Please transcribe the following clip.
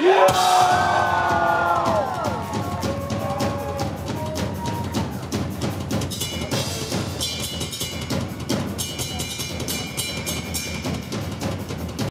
Yeah!